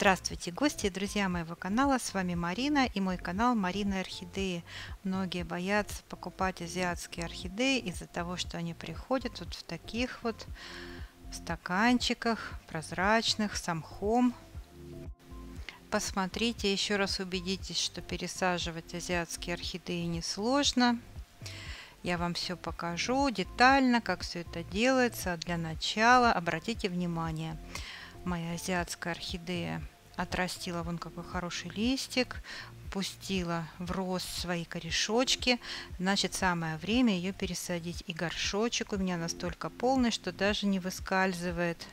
Здравствуйте, гости и друзья моего канала. С вами Марина и мой канал Марина Орхидеи. Многие боятся покупать азиатские орхидеи из-за того, что они приходят вот в таких вот стаканчиках, прозрачных, с мхом. Посмотрите, еще раз убедитесь, что пересаживать азиатские орхидеи несложно. Я вам все покажу детально, как все это делается. Для начала обратите внимание – моя азиатская орхидея отрастила вон какой хороший листик, пустила в рост свои корешочки, значит самое время ее пересадить. И горшочек у меня настолько полный, что даже не выскальзывает.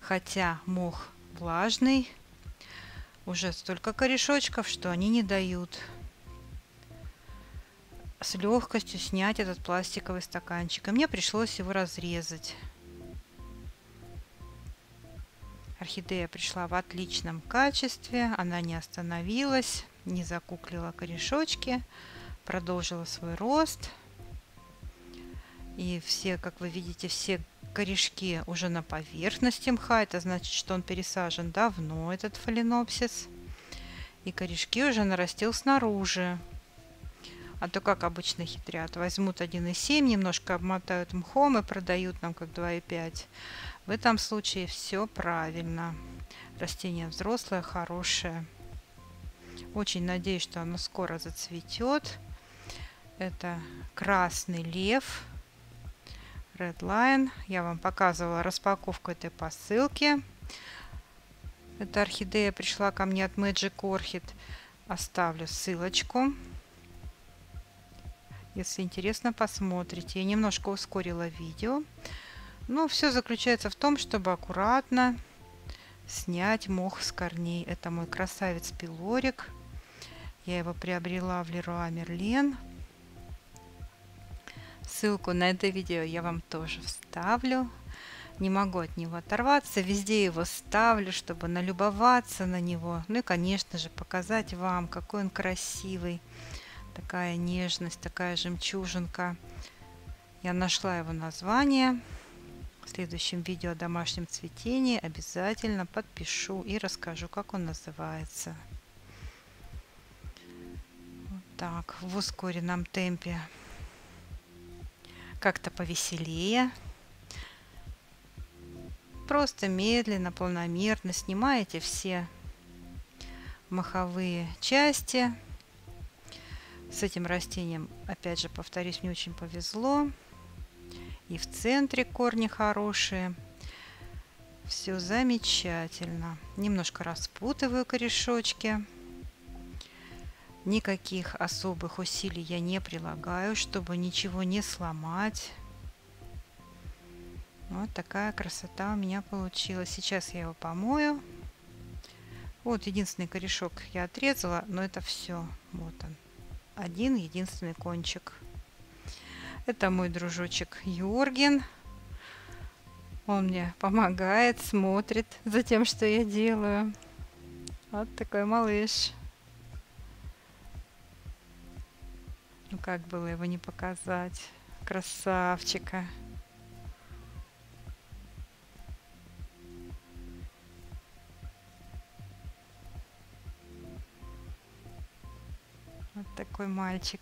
Хотя мох влажный, уже столько корешочков, что они не дают с легкостью снять этот пластиковый стаканчик. И мне пришлось его разрезать. Орхидея пришла в отличном качестве, она не остановилась, не закуклила корешочки, продолжила свой рост. И все, как вы видите, все корешки уже на поверхности мха. Это значит, что он пересажен давно, этот фаленопсис. И корешки уже нарастил снаружи. А то, как обычно хитрят, возьмут 1,7, немножко обмотают мхом и продают нам как 2,5. В этом случае все правильно. Растение взрослое, хорошее. Очень надеюсь, что оно скоро зацветет. Это красный лев. Red Lion. Я вам показывала распаковку этой посылки. Эта орхидея пришла ко мне от Magic Orchid. Оставлю ссылочку. Если интересно, посмотрите. Я немножко ускорила видео. Но все заключается в том, чтобы аккуратно снять мох с корней. Это мой красавец пилорик. Я его приобрела в Леруа Мерлен. Ссылку на это видео я вам тоже вставлю. Не могу от него оторваться. Везде его ставлю, чтобы налюбоваться на него. Ну и, конечно же, показать вам, какой он красивый. Такая нежность, такая жемчужинка. Я нашла его название следующем видео о домашнем цветении обязательно подпишу и расскажу, как он называется. Вот так, в ускоренном темпе. Как-то повеселее. Просто медленно, планомерно снимаете все маховые части. С этим растением, опять же, повторюсь, мне очень повезло. И в центре корни хорошие. Все замечательно. Немножко распутываю корешочки. Никаких особых усилий я не прилагаю, чтобы ничего не сломать. Вот такая красота у меня получилась. Сейчас я его помою. Вот единственный корешок я отрезала, но это все. Вот он. Один единственный кончик. Это мой дружочек Юрген. Он мне помогает, смотрит за тем, что я делаю. Вот такой малыш. Ну как было его не показать? Красавчика. Вот такой мальчик.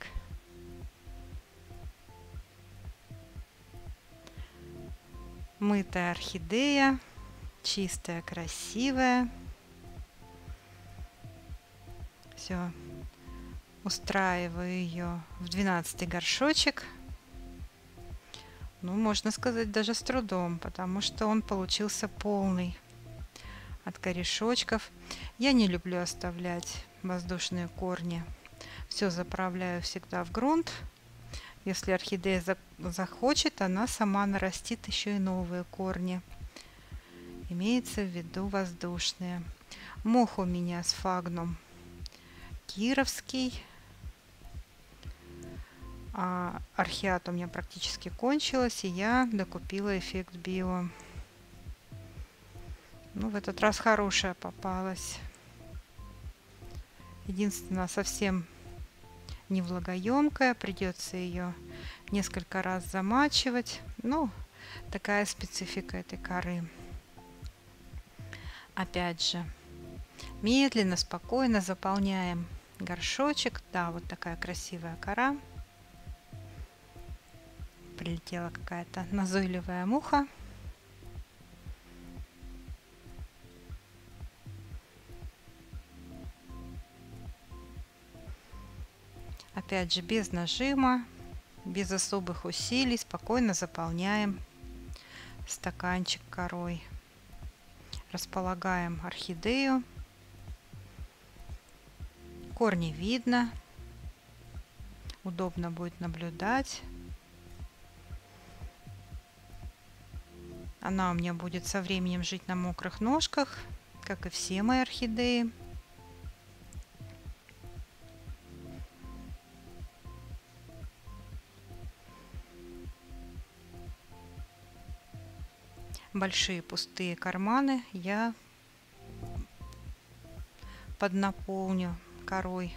Мытая орхидея, чистая, красивая. Все, устраиваю ее в 12 горшочек. Ну, можно сказать, даже с трудом, потому что он получился полный от корешочков. Я не люблю оставлять воздушные корни. Все заправляю всегда в грунт. Если орхидея захочет, она сама нарастит еще и новые корни. Имеется в виду воздушные. Мох у меня с фагном кировский. А архиат у меня практически кончилась, и я докупила эффект био. Ну, в этот раз хорошая попалась. Единственное, совсем невлагоемкая, придется ее несколько раз замачивать. Ну, такая специфика этой коры. Опять же, Медленно, спокойно заполняем горшочек. Да, вот такая красивая кора. Прилетела какая-то назойливая муха. Опять же, без нажима, без особых усилий, спокойно заполняем стаканчик корой. Располагаем орхидею. Корни видно. Удобно будет наблюдать. Она у меня будет со временем жить на мокрых ножках, как и все мои орхидеи. Большие пустые карманы я поднаполню корой,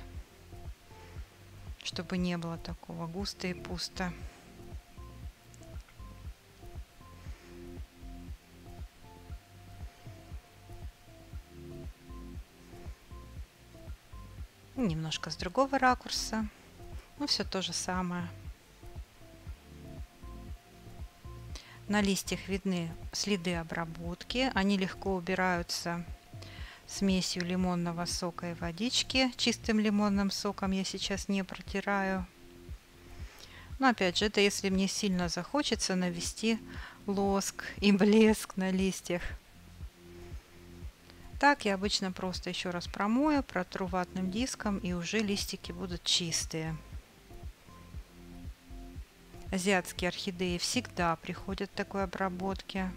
чтобы не было такого густо и пусто. Немножко с другого ракурса. Ну, все то же самое. На листьях видны следы обработки. Они легко убираются смесью лимонного сока и водички. Чистым лимонным соком я сейчас не протираю. Но опять же, это если мне сильно захочется навести лоск и блеск на листьях. Так я обычно просто еще раз промою, протру ватным диском и уже листики будут чистые. Азиатские орхидеи всегда приходят такой обработке.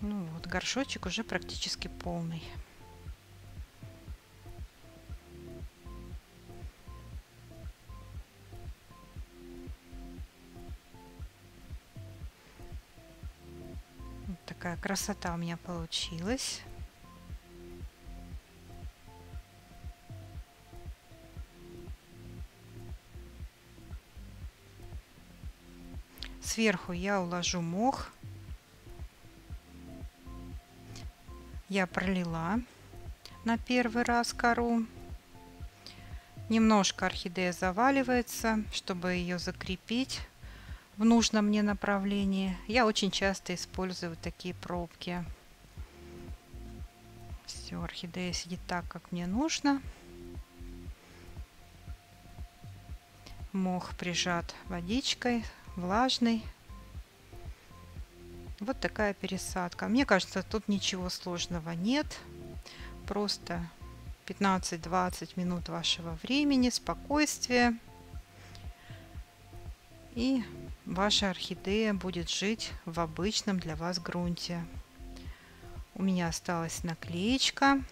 Ну вот, горшочек уже практически полный. Вот такая красота у меня получилась. Сверху я уложу мох. Я пролила на первый раз кору. Немножко орхидея заваливается, чтобы ее закрепить в нужном мне направлении. Я очень часто использую такие пробки. Все, орхидея сидит так, как мне нужно. Мох прижат водичкой, влажный. Вот такая пересадка. Мне кажется, тут ничего сложного нет. Просто 15-20 минут вашего времени, спокойствия. И ваша орхидея будет жить в обычном для вас грунте. У меня осталась наклеечка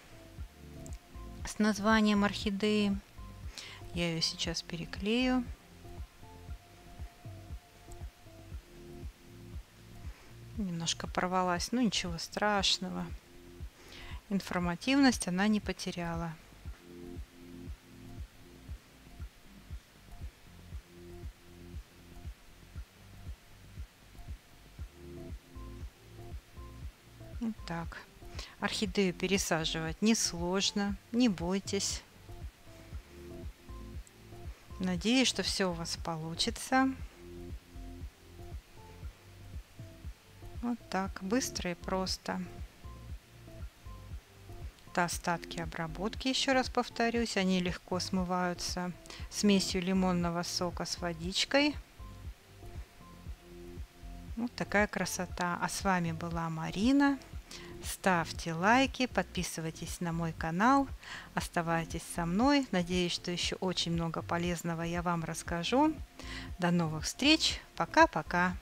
с названием орхидеи. Я ее сейчас переклею. Немножко порвалась, но ничего страшного. Информативность она не потеряла. Вот так. Орхидею пересаживать несложно, не бойтесь. Надеюсь, что все у вас получится. Вот так, быстро и просто. Это остатки обработки, еще раз повторюсь. Они легко смываются смесью лимонного сока с водичкой. Вот такая красота. А с вами была Марина. Ставьте лайки, подписывайтесь на мой канал, оставайтесь со мной. Надеюсь, что еще очень много полезного я вам расскажу. До новых встреч. Пока-пока.